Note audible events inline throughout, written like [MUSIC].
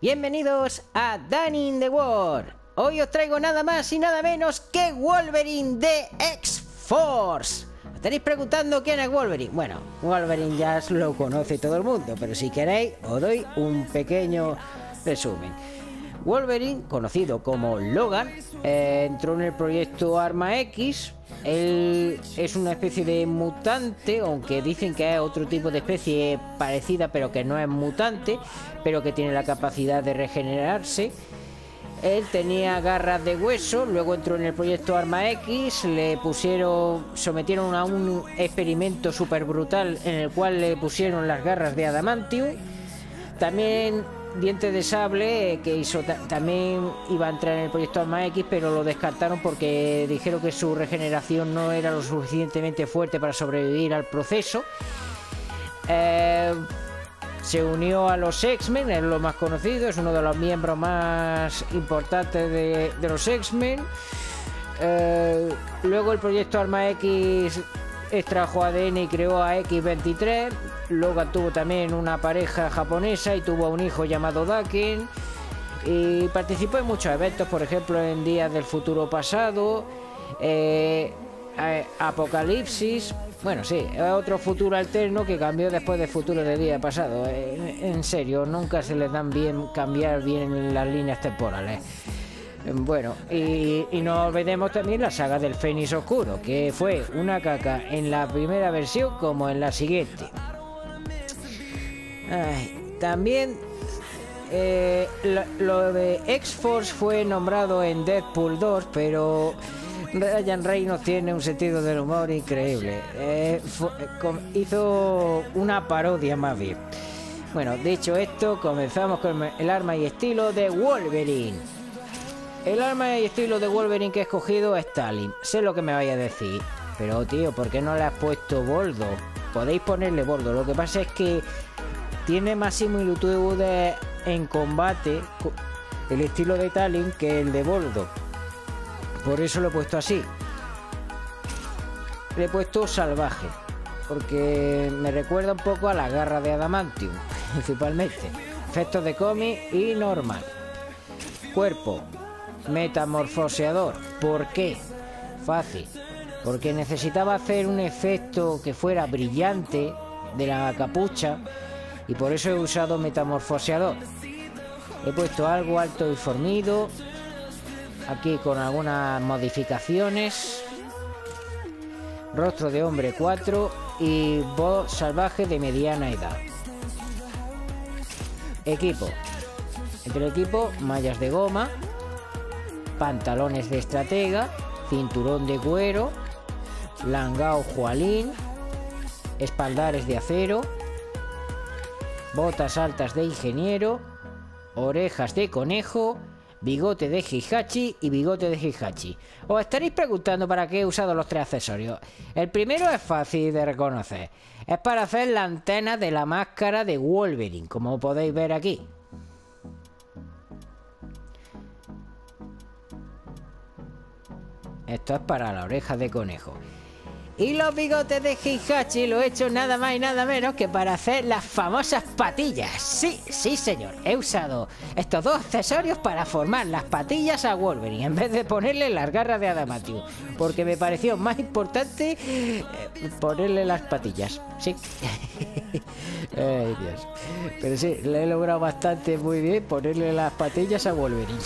Bienvenidos a Danny in the World. Hoy os traigo nada más y nada menos que Wolverine de X-Force. Estaréis preguntando quién es Wolverine. Bueno, Wolverine ya lo conoce todo el mundo, pero si queréis os doy un pequeño resumen. Wolverine, conocido como Logan, eh, entró en el proyecto Arma X. Él es una especie de mutante, aunque dicen que es otro tipo de especie parecida, pero que no es mutante, pero que tiene la capacidad de regenerarse. Él tenía garras de hueso, luego entró en el proyecto Arma X, le pusieron, sometieron a un experimento súper brutal en el cual le pusieron las garras de adamantium. También Dientes de Sable, que hizo también iba a entrar en el proyecto Arma X, pero lo descartaron porque dijeron que su regeneración no era lo suficientemente fuerte para sobrevivir al proceso. Eh, se unió a los X-Men, es lo más conocido, es uno de los miembros más importantes de, los X-Men. Eh, luego el proyecto Arma X extrajo ADN y creó a X-23. Logan tuvo también una pareja japonesa y tuvo un hijo llamado Daken. Y participó en muchos eventos, por ejemplo en Días del Futuro Pasado, eh, Apocalipsis, bueno, sí, otro futuro alterno que cambió después del futuro del día pasado. Eh, en, serio, nunca se les dan bien cambiar bien las líneas temporales. Bueno, y, no olvidemos también la saga del Fénix Oscuro, que fue una caca en la primera versión como en la siguiente. también eh, lo, de X-Force fue nombrado en Deadpool 2, pero Ryan Reynolds tiene un sentido del humor increíble. Eh, eh, hizo una parodia más bien. Bueno, dicho esto, comenzamos con el arma y estilo de Wolverine. El arma y estilo de Wolverine que he escogido es Stalin. Sé lo que me vaya a decir. Pero tío, ¿por qué no le has puesto bordo? Podéis ponerle bordo. Lo que pasa es que tiene más similitudes en combate el estilo de Talin que el de bordo. Por eso lo he puesto así. Le he puesto salvaje. Porque me recuerda un poco a la garra de Adamantium, [LAUGHS] principalmente. Efectos de cómic y normal. Cuerpo. Metamorfoseador. ¿Por qué? Fácil. Porque necesitaba hacer un efecto que fuera brillante de la capucha y por eso he usado metamorfoseador. He puesto algo alto y fornido, aquí con algunas modificaciones. Rostro de hombre 4 y voz salvaje de mediana edad. Equipo. Entre el equipo, mallas de goma, pantalones de estratega, cinturón de cuero, langao jualín, espaldares de acero, botas altas de ingeniero, orejas de conejo, bigote de Hihachi y bigote de Hihachi. Os estaréis preguntando para qué he usado los tres accesorios. El primero es fácil de reconocer. Es para hacer la antena de la máscara de Wolverine, como podéis ver aquí. Esto es para la oreja de conejo. Y los bigotes de Hihachi lo he hecho nada más y nada menos que para hacer las famosas patillas. Sí, sí señor, he usado estos dos accesorios para formar las patillas a Wolverine en vez de ponerle las garras de Adamantium. Porque me pareció más importante eh, ponerle las patillas. Sí. [LAUGHS] Pero sí, le he logrado bastante muy bien ponerle las patillas a Wolverine.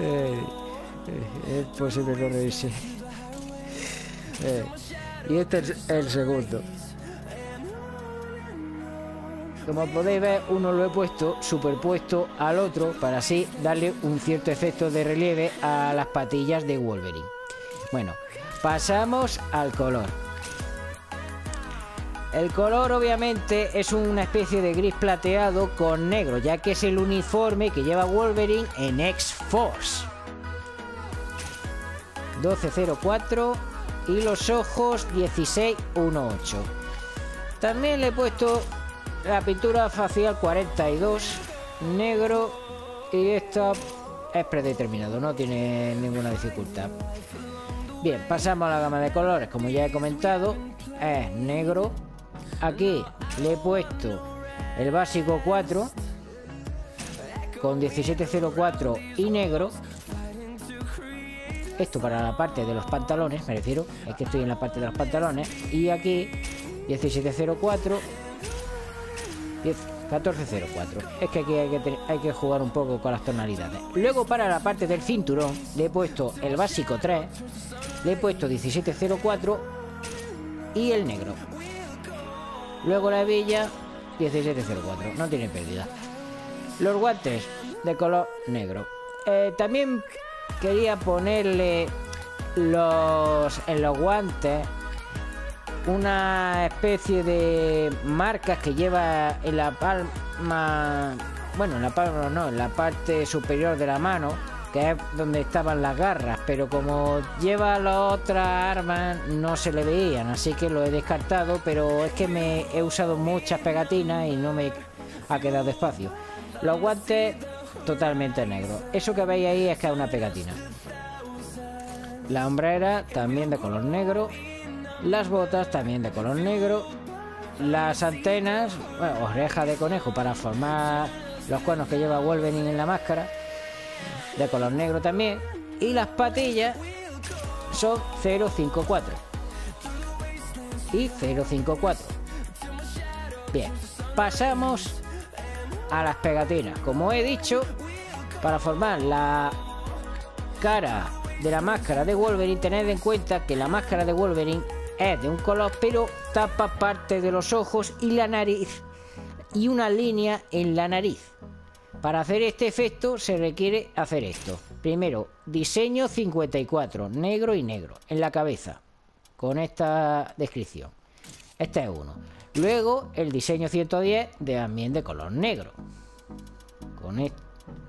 Es posible no reírse. [LAUGHS] Eh, y este es el segundo. Como podéis ver, uno lo he puesto superpuesto al otro para así darle un cierto efecto de relieve a las patillas de Wolverine. Bueno, pasamos al color. El color obviamente es una especie de gris plateado con negro, ya que es el uniforme que lleva Wolverine en X-Force. 1204 y los ojos 1618. También le he puesto la pintura facial 42 negro y esta es predeterminado, no tiene ninguna dificultad. Bien, pasamos a la gama de colores, como ya he comentado, es negro. Aquí le he puesto el básico 4 con 1704 y negro. Esto para la parte de los pantalones, me refiero, es que estoy en la parte de los pantalones. Y aquí 1704, 1404. Es que aquí hay que, hay que jugar un poco con las tonalidades. Luego para la parte del cinturón le he puesto el básico 3, le he puesto 1704 y el negro. Luego la hebilla 1704, no tiene pérdida. Los guantes de color negro. Eh, también quería ponerle los en los guantes una especie de marcas que lleva en la palma, bueno, en la palma no, en la parte superior de la mano, que es donde estaban las garras, pero como lleva las otras armas no se le veían, así que lo he descartado, pero es que me he usado muchas pegatinas y no me ha quedado espacio. Los guantes totalmente negros. Eso que veis ahí es que es una pegatina. La hombrera también de color negro. Las botas también de color negro. Las antenas, bueno, de conejo para formar los cuernos que lleva Wolverine en la máscara. De color negro también. Y las patillas son 054. Y 054. Bien, pasamos a las pegatinas. Como he dicho, para formar la cara de la máscara de Wolverine, tened en cuenta que la máscara de Wolverine es de un color, pero tapa parte de los ojos y la nariz y una línea en la nariz. Para hacer este efecto se requiere hacer esto. Primero, diseño 54, negro y negro, en la cabeza, con esta descripción. Este es uno. Luego el diseño 110 de también de color negro. Con,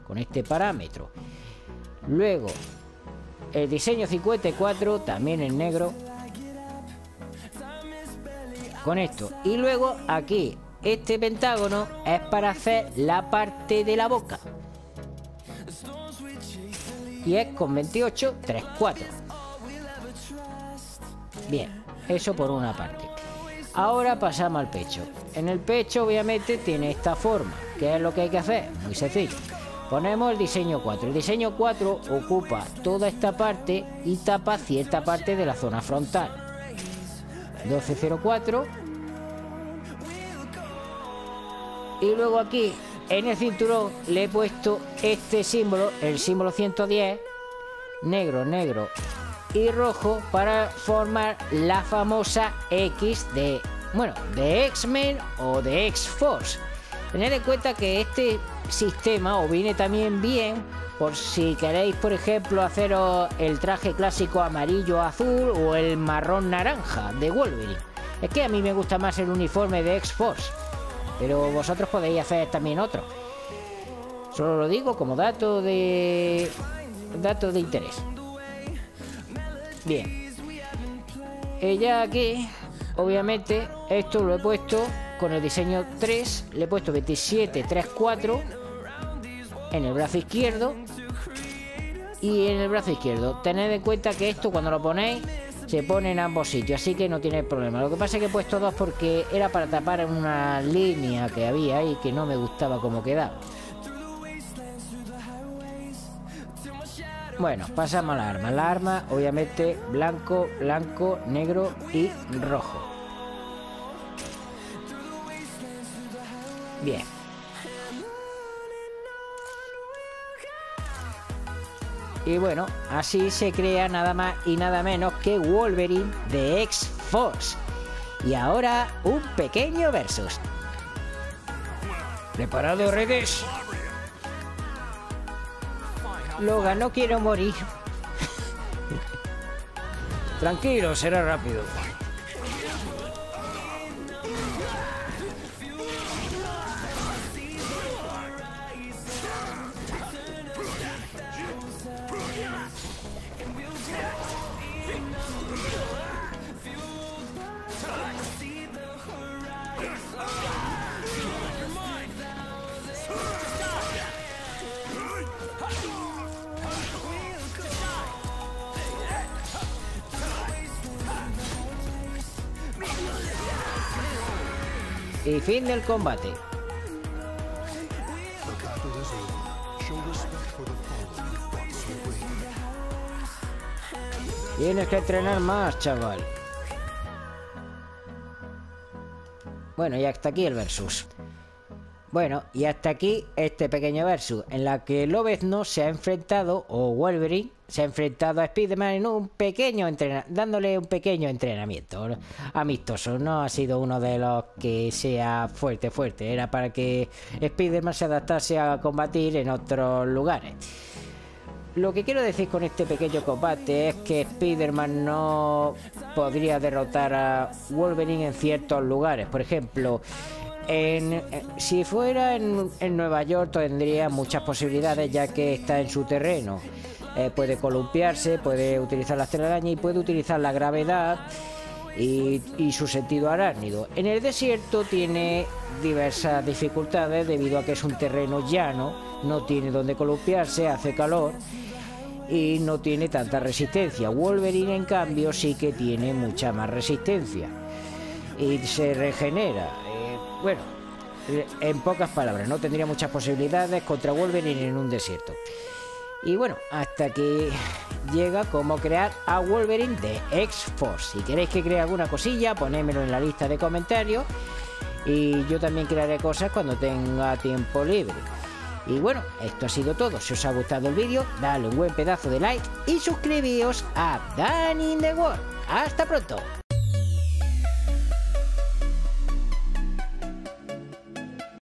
con este parámetro. Luego el diseño 54 también en negro. Con esto. Y luego aquí este pentágono es para hacer la parte de la boca. Y es con 28, 3, 4. Bien, eso por una parte. Ahora pasamos al pecho. En el pecho obviamente tiene esta forma. ¿Qué es lo que hay que hacer? Muy sencillo. Ponemos el diseño 4. El diseño 4 ocupa toda esta parte y tapa cierta parte de la zona frontal. 1204. Y luego aquí en el cinturón le he puesto este símbolo, el símbolo 110, negro, negro y rojo para formar la famosa X de, bueno, de X-Men o de X-Force. Tened en cuenta que este sistema os viene también bien por si queréis, por ejemplo, haceros el traje clásico amarillo azul o el marrón naranja de Wolverine. Es que a mí me gusta más el uniforme de X-Force, pero vosotros podéis hacer también otro. Solo lo digo como dato de dato de interés. Bien. Ella aquí, obviamente, esto lo he puesto con el diseño 3. Le he puesto 27, 3, 4 en el brazo izquierdo. Y en el brazo izquierdo. Tened en cuenta que esto cuando lo ponéis se pone en ambos sitios, así que no tiene problema. Lo que pasa es que he puesto dos porque era para tapar una línea que había ahí que no me gustaba como quedaba. Bueno, pasamos a la arma. La arma, obviamente, blanco, blanco, negro y rojo. Bien. Y bueno, así se crea nada más y nada menos que Wolverine de X-Force. Y ahora un pequeño versus. ¿Preparado, redes? Logan, no quiero morir. [LAUGHS] Tranquilo, será rápido. Y fin del combate. Tienes que entrenar más, chaval. Bueno, y hasta aquí el versus. Bueno, y hasta aquí este pequeño versus en la que Lobezno se ha enfrentado, o Wolverine, se ha enfrentado a Spider-Man en un pequeño entrenamiento, dándole un pequeño entrenamiento amistoso. No ha sido uno de los que sea fuerte, fuerte. Era para que Spider-Man se adaptase a combatir en otros lugares. Lo que quiero decir con este pequeño combate es que Spider-Man no podría derrotar a Wolverine en ciertos lugares. Por ejemplo, en, si fuera en, Nueva York tendría muchas posibilidades ya que está en su terreno. Eh, puede columpiarse, puede utilizar las telarañas y puede utilizar la gravedad y, y, su sentido arácnido. En el desierto tiene diversas dificultades debido a que es un terreno llano, no tiene donde columpiarse, hace calor y no tiene tanta resistencia. Wolverine en cambio sí que tiene mucha más resistencia y se regenera bueno, en pocas palabras, no tendría muchas posibilidades contra Wolverine en un desierto. Y bueno, hasta que llega cómo crear a Wolverine de X-Force. Si queréis que cree alguna cosilla, ponémelo en la lista de comentarios. Y yo también crearé cosas cuando tenga tiempo libre. Y bueno, esto ha sido todo. Si os ha gustado el vídeo, dale un buen pedazo de like y suscribíos a Dan in the World. Hasta pronto.